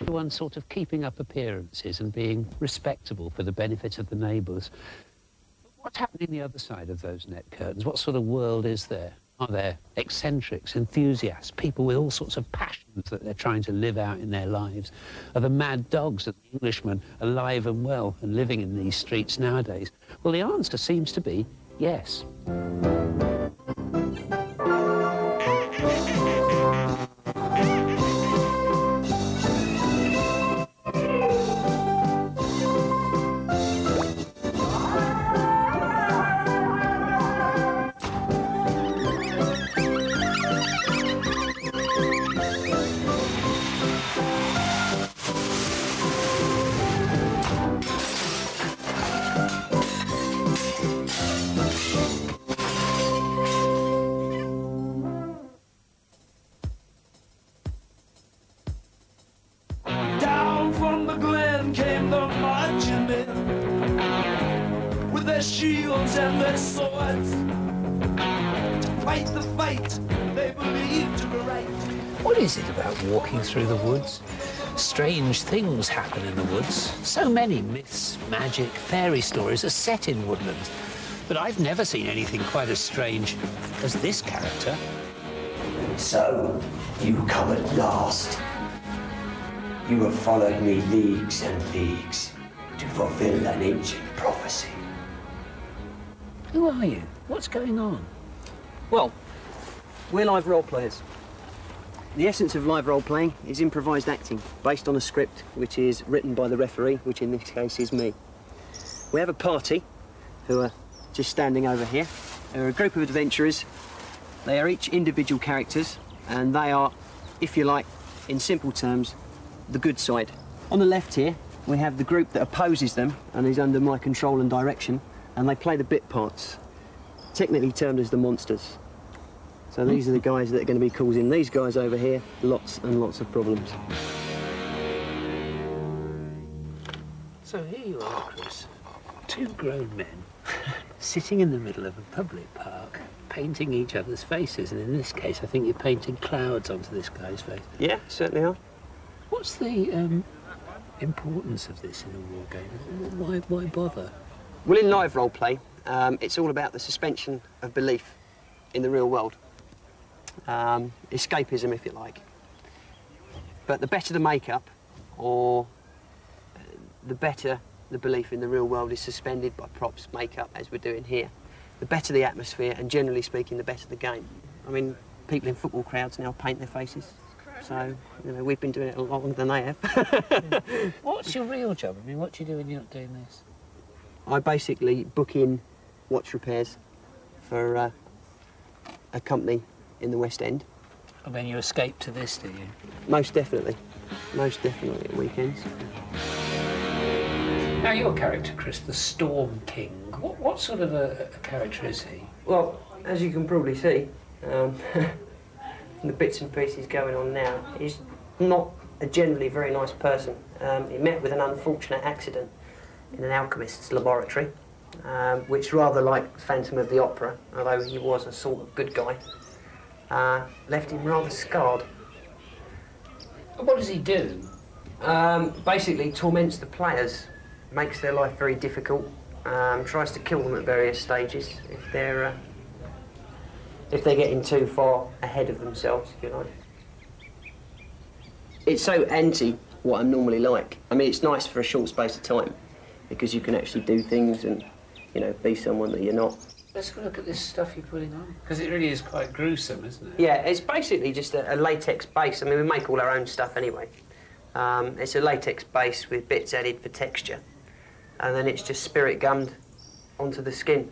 Everyone sort of keeping up appearances and being respectable for the benefit of the neighbours. What's happening the other side of those net curtains? What sort of world is there? Are there eccentrics, enthusiasts, people with all sorts of passions that they're trying to live out in their lives? Are the mad dogs and the Englishmen alive and well and living in these streets nowadays? Well, the answer seems to be yes. Shields and their swords to fight the fight they believed to be right. What is it about walking through the woods? Strange things happen in the woods. So many myths, magic, fairy stories are set in woodlands. But I've never seen anything quite as strange as this character. So, you come at last. You have followed me leagues and leagues to fulfill an ancient prophecy. Who are you? What's going on? Well, we're live role players. The essence of live role playing is improvised acting based on a script which is written by the referee, which in this case is me. We have a party who are just standing over here. They're a group of adventurers. They are each individual characters and they are, if you like, in simple terms, the good side. On the left here, we have the group that opposes them and is under my control and direction, and they play the bit parts, technically termed as the monsters. So these are the guys that are going to be causing these guys over here lots and lots of problems. So here you are, Chris. Two grown men sitting in the middle of a public park, painting each other's faces. And in this case, I think you're painting clouds onto this guy's face. Yeah, certainly are. What's the um, importance of this in a war game? Why, why bother? Well, in live role play, um, it's all about the suspension of belief in the real world. Um, escapism, if you like. But the better the makeup, or uh, the better the belief in the real world is suspended by props, makeup, as we're doing here, the better the atmosphere, and generally speaking, the better the game. I mean, people in football crowds now paint their faces. So, you know, we've been doing it a lot longer than they have. What's your real job? I mean, what do you do when you're not doing this? I basically book in watch repairs for uh, a company in the West End. And then you escape to this, do you? Most definitely. Most definitely at weekends. Now, your character, Chris, the Storm King, what, what sort of a, a character is he? Well, as you can probably see, um, the bits and pieces going on now, he's not a generally very nice person. Um, he met with an unfortunate accident in an alchemist's laboratory, um, which rather like Phantom of the Opera, although he was a sort of good guy, uh, left him rather scarred. What does he do? Um, basically torments the players, makes their life very difficult, um, tries to kill them at various stages if they're uh, if they're getting too far ahead of themselves, if you like. It's so anti what I'm normally like. I mean, it's nice for a short space of time because you can actually do things and you know be someone that you're not. Let's have a look at this stuff you're putting on. Because it really is quite gruesome, isn't it? Yeah, it's basically just a, a latex base. I mean, we make all our own stuff anyway. Um, it's a latex base with bits added for texture, and then it's just spirit gummed onto the skin.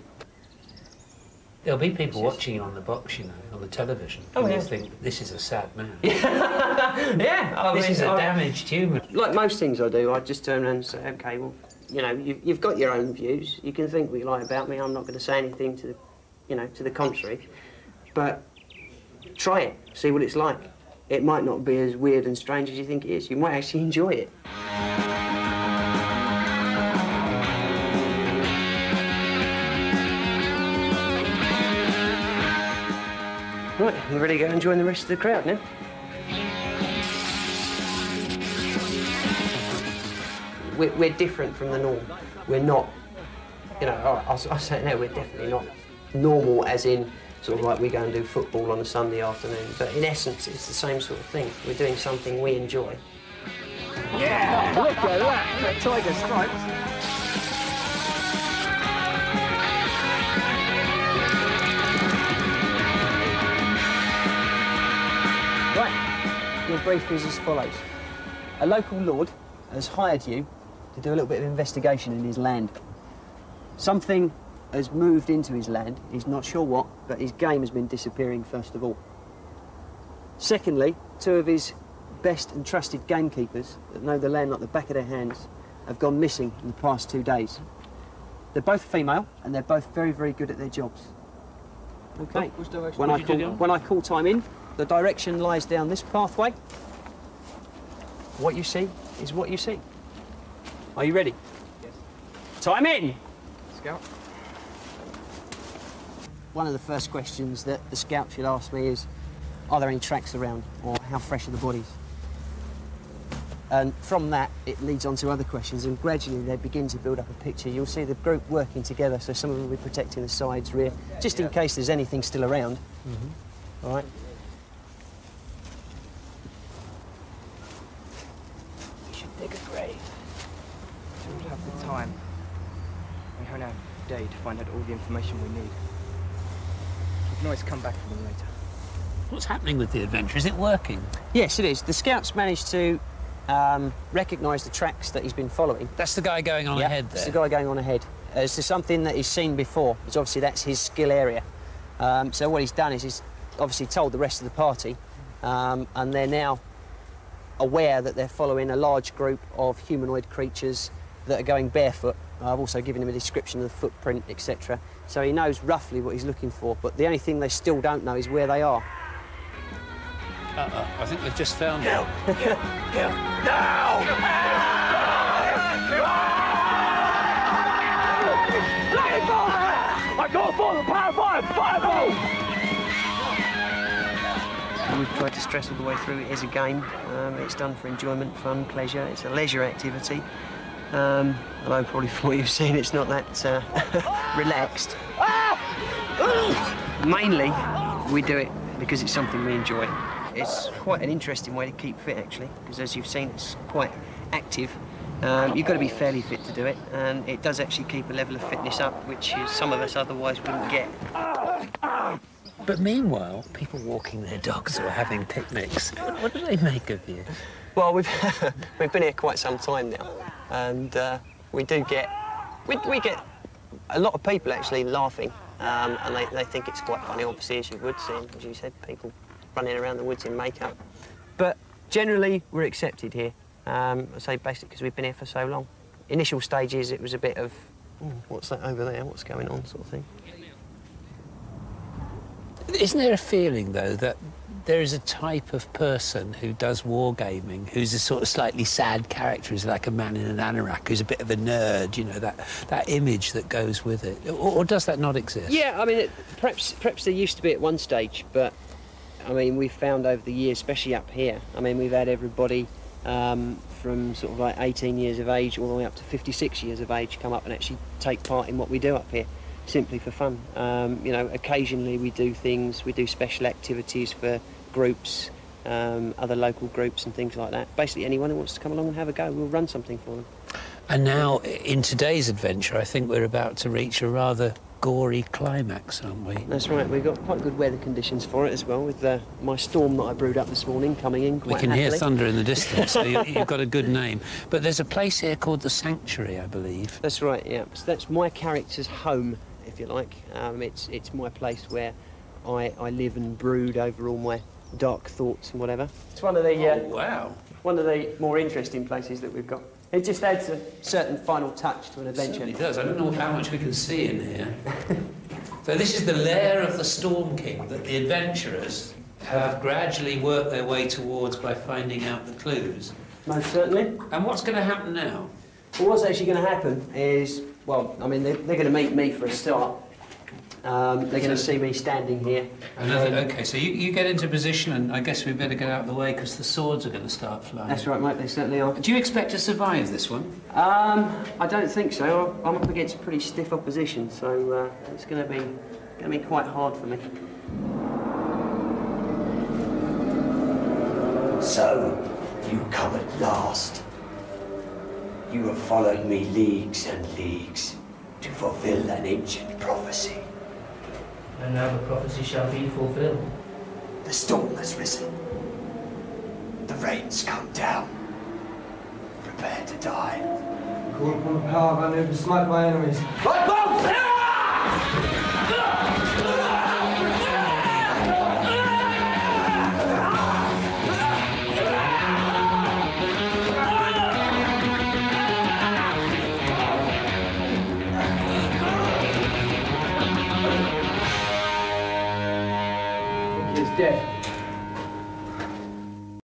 There'll be people watching you on the box, you know, on the television. Oh, and yeah. they'll think, this is a sad man. yeah, I this mean, is a I- damaged human. Like most things I do, I just turn around and say, okay, well, you know, you've, you've got your own views. You can think what you like about me. I'm not going to say anything to, the, you know, to the contrary. But try it, see what it's like. It might not be as weird and strange as you think it is. You might actually enjoy it. Right, we're ready to go and join the rest of the crowd now. We're, we're different from the norm. We're not, you know, I, I, say no, we're definitely not normal as in sort of like we go and do football on a Sunday afternoon. But in essence, it's the same sort of thing. We're doing something we enjoy. Yeah, look at that, that tiger stripes. Right, your brief is as follows. A local lord has hired you to do a little bit of investigation in his land. Something has moved into his land, he's not sure what, but his game has been disappearing first of all. Secondly, two of his best and trusted gamekeepers that know the land like the back of their hands have gone missing in the past two days. They're both female and they're both very, very good at their jobs. Okay. When I call, when I call time in, the direction lies down this pathway. What you see is what you see. Are you ready? Yes. Time in! Scout. One of the first questions that the scout should ask me is, are there any tracks around or how fresh are the bodies? And from that, it leads on to other questions and gradually they begin to build up a picture. You'll see the group working together, so some of them will be protecting the sides, rear, just in case there's anything still around. Mm-hmm. All right? We should dig a grave. So we'll have the time. We have enough day to find out all the information we need. We can always come back for them later. What's happening with the adventure? Is it working? Yes, it is. The scouts managed to um, recognise the tracks that he's been following. That's the guy going on ahead It's there. the guy going on ahead. As to something that he's seen before, because obviously that's his skill area. Um, so what he's done is he's obviously told the rest of the party, um, and they're now aware that they're following a large group of humanoid creatures that are going barefoot. I've also given him a description of the footprint, etc. So he knows roughly what he's looking for, but the only thing they still don't know is where they are. Uh-uh. I think they've just found him. Kill! Kill! Kill! it. We've tried to stress all the way through it is a game. Um, it's done for enjoyment, fun, pleasure. It's a leisure activity. Um, although probably from what you've seen, it's not that uh, relaxed. Mainly, we do it because it's something we enjoy. It's quite an interesting way to keep fit, actually, because as you've seen, it's quite active. Um, you've got to be fairly fit to do it, and it does actually keep a level of fitness up, which some of us otherwise wouldn't get. But meanwhile, people walking their dogs or having picnics. What do they make of you? Well, we've we've been here quite some time now, and uh, we do get we, we get a lot of people actually laughing, um, and they, they think it's quite funny. Obviously, as you would see, as you said, people running around the woods in makeup. But generally, we're accepted here. Um, I say basically because we've been here for so long. Initial stages, it was a bit of "Hmm, what's that over there? What's going on, sort of thing. Isn't there a feeling, though, that there is a type of person who does wargaming who's a sort of slightly sad character, who's like a man in an anorak, who's a bit of a nerd, you know, that, that image that goes with it? Or, or does that not exist? Yeah, I mean, it, perhaps perhaps there used to be at one stage, but I mean, we've found over the years, especially up here. I mean, we've had everybody um, from sort of like 18 years of age all the way up to 56 years of age come up and actually take part in what we do up here, simply for fun. Um, you know, occasionally we do things, we do special activities for groups. Um, other local groups and things like that. Basically, anyone who wants to come along and have a go, we'll run something for them. And now, in today's adventure, I think we're about to reach a rather gory climax, aren't we? That's right. We've got quite good weather conditions for it as well, with uh, my storm that I brewed up this morning coming in. Quite We can hear thunder in the distance, so you, you've got a good name. But there's a place here called the Sanctuary, I believe. That's right. Yeah. So that's my character's home, if you like. Um, it's it's my place where I, I live and brood over all my dark thoughts and whatever. It's one of the uh, wow. one of the more interesting places that we've got. It just adds a certain final touch to an adventure. Certainly does. I don't know how much we can see in here. so this is the lair of the Storm King that the adventurers have gradually worked their way towards by finding out the clues. Most certainly. And what's going to happen now? Well, what's actually going to happen is, well, I mean, they're, they're going to meet me for a start. Um, they're going to see me standing here. Another, okay, so you, you get into position, and I guess we better get out of the way because the swords are going to start flying. That's right, mate. They certainly are. Do you expect to survive this one? Um, I don't think so. I'm up against pretty stiff opposition, so uh, it's going to be going to be quite hard for me. So, you come at last. You have followed me leagues and leagues to fulfill an ancient prophecy. And now the prophecy shall be fulfilled. The storm has risen. The rains come down. Prepare to die. Call upon the power of Anu to smite my enemies. Right, both!